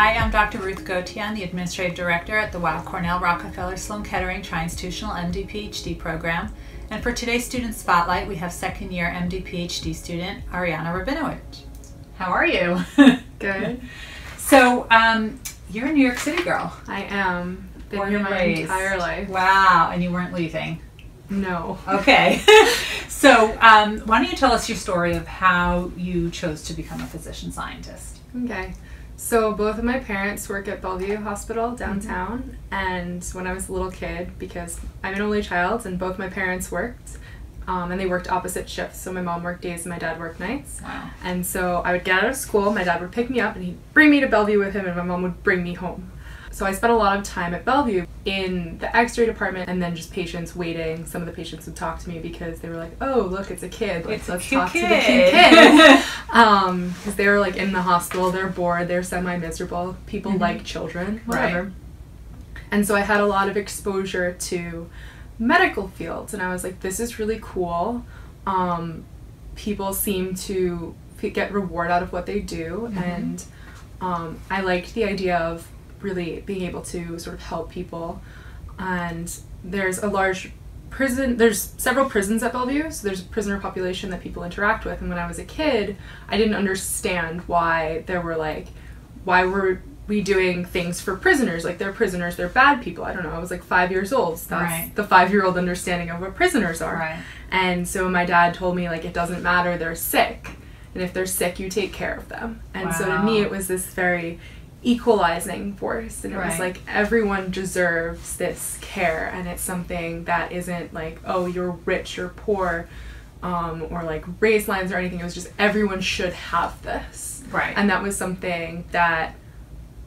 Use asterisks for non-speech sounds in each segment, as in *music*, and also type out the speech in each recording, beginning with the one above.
Hi, I'm Dr. Ruth. I'm the Administrative Director at the Weill Cornell Rockefeller Sloan Kettering Tri-Institutional MD PhD program. And for today's Student Spotlight, we have second year MD PhD student Ariana Rabinowitsch. How are you? *laughs* Good. so, um, you're a New York City girl. I am. Been Born here my raised. entire life. Wow, and you weren't leaving. No. Okay. *laughs* so, um, why don't you tell us your story of how you chose to become a physician scientist? Okay. So both of my parents work at Bellevue Hospital downtown, and when I was a little kid, because I'm an only child, and both my parents worked, um, and they worked opposite shifts. So my mom worked days, and my dad worked nights. Wow. And so I would get out of school, my dad would pick me up, and he'd bring me to Bellevue with him, and my mom would bring me home. So I spent a lot of time at Bellevue in the X-ray department, and then just patients waiting. Some of the patients would talk to me because they were like, "Oh, look, it's a kid. Let's, It's let's talk to the cute kid." *laughs* um, because they were like in the hospital, they're bored, they're semi-miserable. People Mhm. like children, Right. whatever. And so I had a lot of exposure to medical fields, and I was like, "This is really cool." Um, people seem to get reward out of what they do, Mhm. and um, I liked the idea of really being able to sort of help people. And there's a large prison, there's several prisons at Bellevue, so there's a prisoner population that people interact with. And when I was a kid, I didn't understand why there were like, why were we doing things for prisoners? Like they're prisoners, they're bad people. I don't know. I was like five years old. So that's Right. the five year old understanding of what prisoners are. Right. And so my dad told me like it doesn't matter, they're sick. And if they're sick, you take care of them. And so to me it was this very equalizing force and it was like everyone deserves this care and it's something that isn't like oh you're rich or poor um, or like race lines or anything it was just everyone should have this Right. and that was something that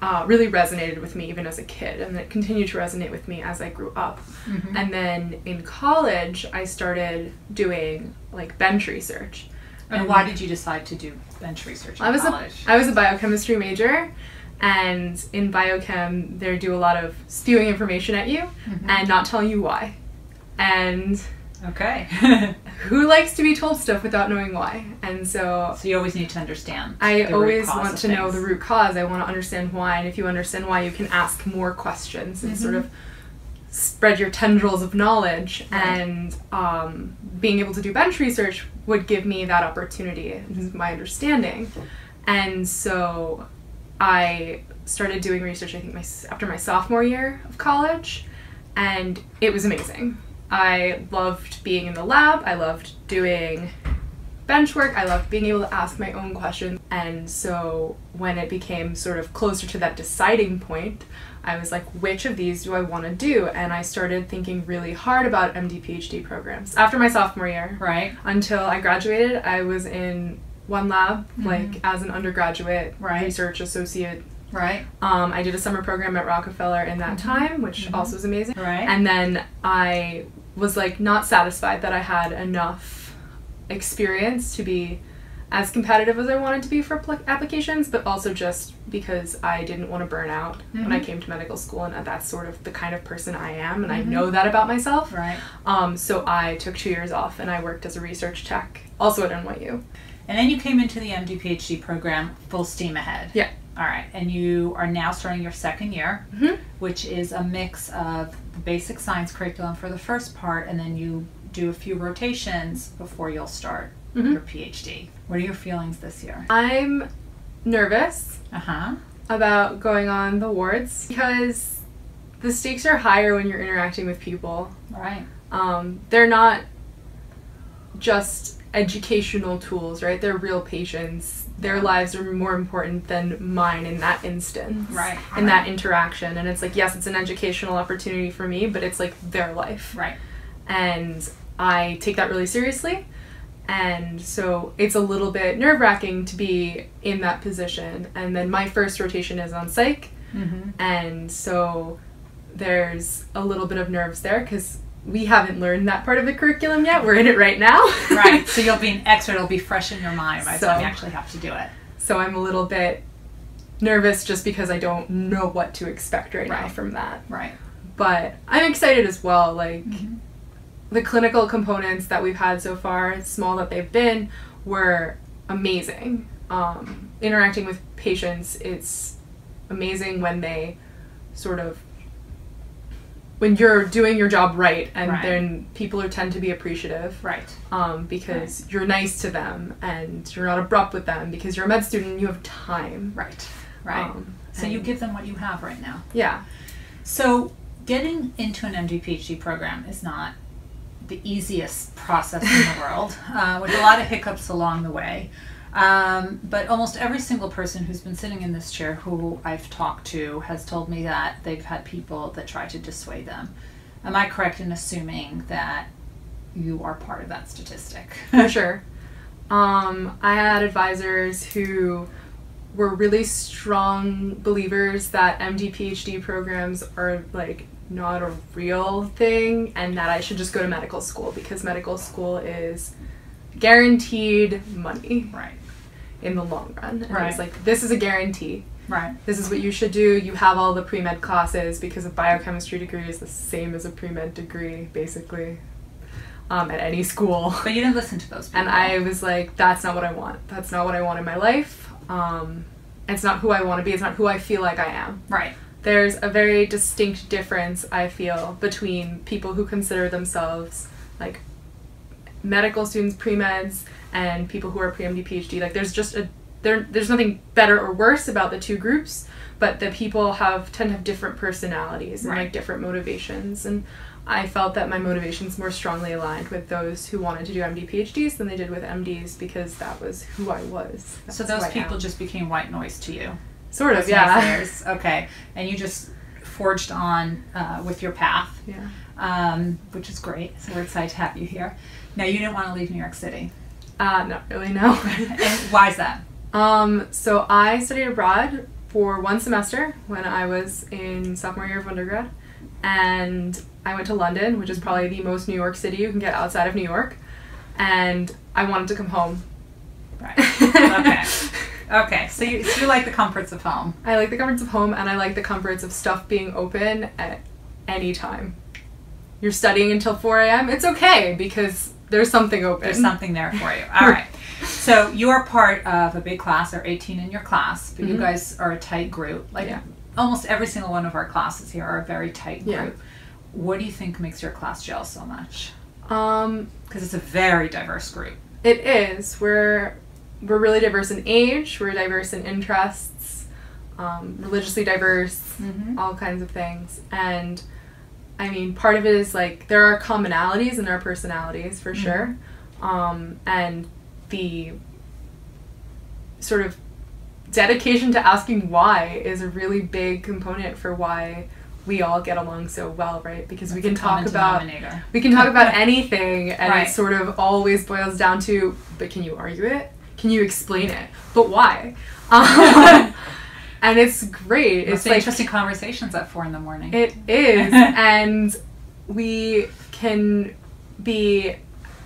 uh, really resonated with me even as a kid and it continued to resonate with me as i grew up Mhm. and then in college i started doing like bench research And why did you decide to do bench research in I was college? a I was a biochemistry major, and in biochem they do a lot of spewing information at you Mhm. and not telling you why. And okay. *laughs* who likes to be told stuff without knowing why? And so so you always need to understand. I always want to know the root cause. I want to understand why, and if you understand why, you can ask more questions and sort Mhm. of spread your tendrils of knowledge. Right. And um, being able to do bench research would give me that opportunity, is my understanding. And so I started doing research. I think my after my sophomore year of college, and it was amazing. I loved being in the lab. I loved doing bench work. I loved being able to ask my own questions. And so when it became sort of closer to that deciding point, I was like, which of these do I want to do? And I started thinking really hard about MD PhD programs. After my sophomore year, Right. until I graduated, I was in one lab, Mhm. like as an undergraduate Right. research associate. Right. Um, I did a summer program at Rockefeller in that Mhm. time, which Mhm. also was amazing. Right. And then I was like not satisfied that I had enough experience to be as competitive as I wanted to be for pl- applications, but also just because I didn't want to burn out when I Mhm. came to medical school, and that's sort of the kind of person I am, and. I know that about myself. right. Um, so I took two years off, and I worked as a research tech, also at NYU. And then you came into the MD PhD program full steam ahead. Yeah. All right. And you are now starting your second year, Mhm. which is a mix of the basic science curriculum for the first part, and then you do a few rotations before you'll start Mhm. your PhD. What are your feelings this year? I'm nervous Uh huh. about going on the wards because the stakes are higher when you're interacting with people. Right. Um, they're not just educational tools, right? They're real patients. Their lives are more important than mine in that instance. Right. In right. that interaction. And it's like, yes, it's an educational opportunity for me, but it's like their life. Right. And I take that really seriously. And so it's a little bit nerve wracking to be in that position. And then my first rotation is on psych. Mm-hmm. And so there's a little bit of nerves there because we haven't learned that part of the curriculum yet. We're in it right now. *laughs* right. So you'll be an expert. It'll be fresh in your mind by the So- time you actually have to do it. so I'm a little bit nervous just because I don't know what to expect right, now from that. Right. But I'm excited as well. Like Mhm. the clinical components that we've had so far, small that they've been, were amazing. Um, interacting with patients, it's amazing when they sort of when you're doing your job right and Right. then people are tend to be appreciative Right. um, because you're nice to them and you're not abrupt with them because you're a med student and you have time Right. Right. Um, so you give them what you have right now. yeah So getting into an MD PhD program is not the easiest process in the *laughs* world, uh, with a lot of hiccups along the way. Um, but almost every single person who's been sitting in this chair who I've talked to has told me that they've had people that try to dissuade them. Am I correct in assuming that you are part of that statistic? for sure. Um, I had advisors who were really strong believers that MD PhD programs are like not a real thing and that I should just go to medical school because medical school is guaranteed money right. In the long run. And Right. was like, this is a guarantee. Right. This is what you should do. You have all the pre med classes because a biochemistry degree is the same as a pre med degree, basically, um, at any school. *laughs* But you didn't listen to those people. And I was like, that's not what I want. That's not what I want in my life. Um, it's not who I want to be. It's not who I feel like I am. Right. There's a very distinct difference, I feel, between people who consider themselves like medical students, pre meds, and people who are pre MD PhD. Like, there's just a there, there's nothing better or worse about the two groups, but the people have tend to have different personalities and Right. like different motivations. And I felt that my motivations more strongly aligned with those who wanted to do MD PhDs than they did with MDs because that was who I was. So those people just became white noise to you. sort of yeah. Okay. And you just forged on uh, with your path, yeah. um, which is great. So we're excited to have you here. Now, you didn't want to leave New York City. Uh, not really no. *laughs* and why is that? Um, so I studied abroad for one semester when I was in sophomore year of undergrad, and I went to London, which is probably the most New York City you can get outside of New York, and I wanted to come home. Right. Okay. *laughs* Okay. So you, so you like the comforts of home. I like the comforts of home, and I like the comforts of stuff being open at any time. You're studying until 4 a.m. It's okay because there's something open. There's something there for you. All right. So you are part of a big class. There are 18 in your class, but you Mhm. guys are a tight group. Like Yeah. almost every single one of our classes here are a very tight group. Yeah. What do you think makes your class gel so much? Um, Because it's a very diverse group. It is. We're we're really diverse in age. We're diverse in interests, um, religiously diverse, Mm-hmm. all kinds of things. And I mean, part of it is like there are commonalities in our personalities for Mhm. sure, um, and the sort of dedication to asking why is a really big component for why we all get along so well, right? Because we can talk about we can talk about *laughs* anything and Right. it sort of always boils down to but can you argue it can you explain it but why um, *laughs* and it's great It's it's like interesting conversations at four in the morning. it is *laughs* and we can be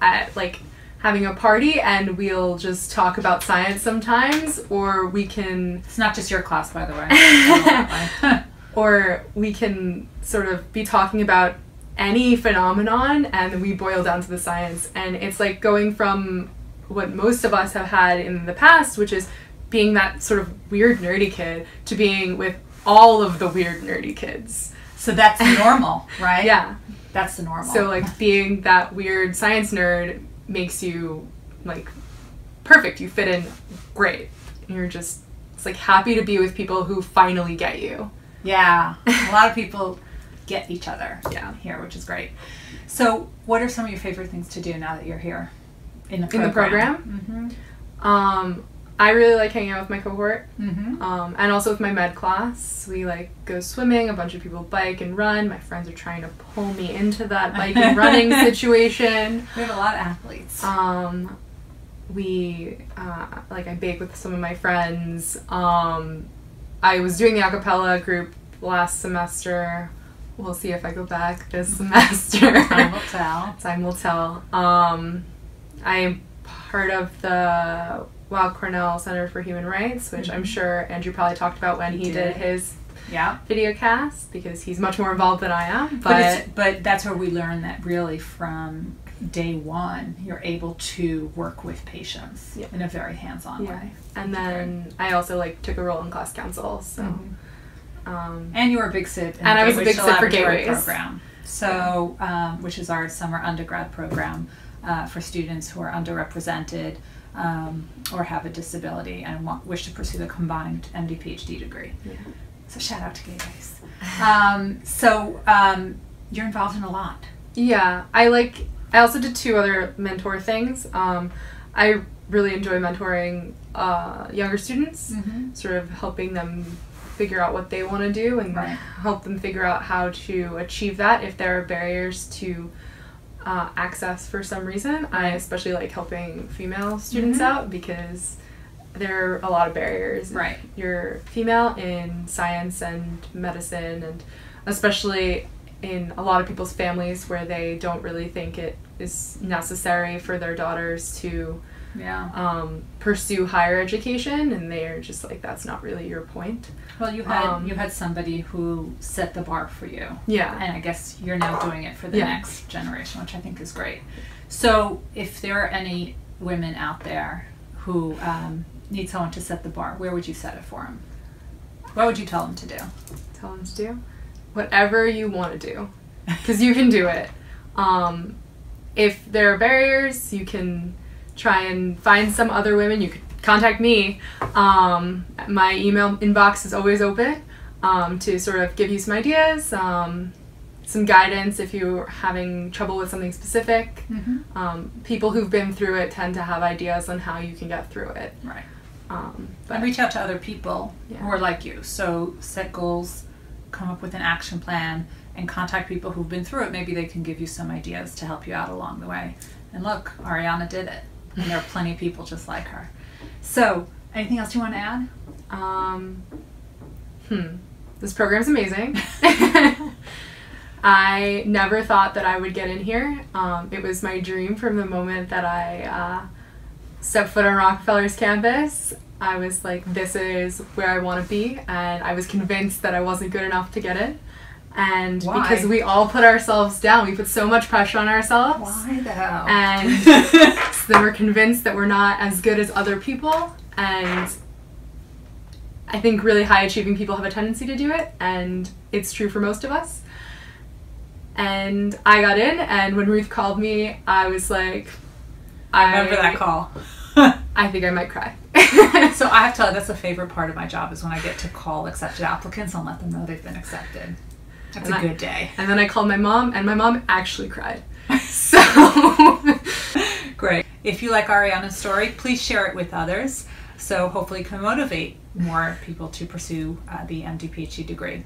at like having a party and we'll just talk about science sometimes or we can it's not just your class, by the way. Put it that way. or we can sort of be talking about any phenomenon and we boil down to the science and it's like going from what most of us have had in the past which is being that sort of weird nerdy kid to being with all of the weird nerdy kids so that's normal, *laughs* right? yeah That's the normal. so like being that weird science nerd makes you like perfect you fit in great you're just it's like happy to be with people who finally get you Yeah, a lot of people get each other *laughs* Yeah. here, which is great. So, what are some of your favorite things to do now that you're here in the In the program? program? Um, I really like hanging out with my cohort, Mm-hmm. Mm-hmm. um, and also with my med class. We like go swimming. A bunch of people bike and run. My friends are trying to pull me into that *laughs* bike and running situation. We have a lot of athletes. Um, we uh, like I bake with some of my friends. Um, I was doing the acapella group last semester. We'll see if I go back this semester. Time will *laughs* tell. Time will tell. Um, I am part of the Weill Cornell Center for Human Rights, which I'm Mhm. sure Andrew probably talked about when He he, did. did. his Yeah. video cast because he's much more involved than I am. But, But, but that's where we learn that really from day one, you're able to work with patients Yeah. in a very hands-on Yeah. way. And then I also like took a role in class council. So, Mhm. um, And you were a big sib And I was a big sib for Gateways. program. So, um, which is our summer undergrad program uh, for students who are underrepresented um, or have a disability and want, wish to pursue the combined MD PhD degree. Yeah. So shout out to Gateways. Um, so um, you're involved in a lot. yeah, I like. I also did two other mentor things. Um, I really enjoy mentoring uh, younger students, Mm-hmm. sort of helping them figure out what they want to do and Right. help them figure out how to achieve that if there are barriers to uh, access for some reason. I especially like helping female students Mhm. out because there are a lot of barriers. Right. You're female in science and medicine, and especially in a lot of people's families where they don't really think it is necessary for their daughters to Yeah. um, pursue higher education, and they're just like, that's not really your point. Well, you had Um, you had somebody who set the bar for you. Yeah. and I guess you're now doing it for the Yeah. next generation, which I think is great. So, if there are any women out there who um, need someone to set the bar, where would you set it for them? What would you tell them to do? tell them to do whatever you want to do because you can do it um, if there are barriers you can try and find some other women you could contact me um, my email inbox is always open um, to sort of give you some ideas um, some guidance if you're having trouble with something specific Mm-hmm. um, people who've been through it tend to have ideas on how you can get through it Right. um, But but reach out to other people Yeah. who are like you. So set goals, come up with an action plan, and contact people who've been through it. Maybe they can give you some ideas to help you out along the way. And look, Ariana did it, and there are plenty of people just like her. So, anything else you want to add? Um, hmm. This program's amazing. *laughs* *laughs* I never thought that I would get in here. Um, it was my dream from the moment that I uh, stepped foot on Rockefeller's campus. I was like, this is where I want to be, and I was convinced that I wasn't good enough to get it. And Why? because we all put ourselves down, we put so much pressure on ourselves. Why though? And *laughs* so then we're convinced that we're not as good as other people and i think really high achieving people have a tendency to do it and it's true for most of us and i got in and when ruth called me i was like i Remember that call. *laughs* i think i might cry *laughs* so I have to that's a favorite part of my job is when I get to call accepted applicants and let them know they've been accepted. That's And a I- good day. and then i called my mom and my mom actually cried *laughs* so *laughs* Great. If you like Ariana's story, please share it with others. So hopefully, it can motivate more people to pursue uh, the MD PhD degree.